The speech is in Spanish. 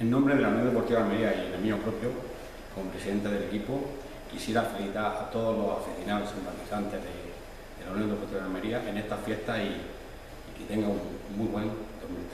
En nombre de la Unión Deportiva de Almería y el mío propio, como presidente del equipo, quisiera felicitar a todos los aficionados y simpatizantes de, de la Unión Deportiva de Almería en esta fiesta y, que tengan un muy buen 2013.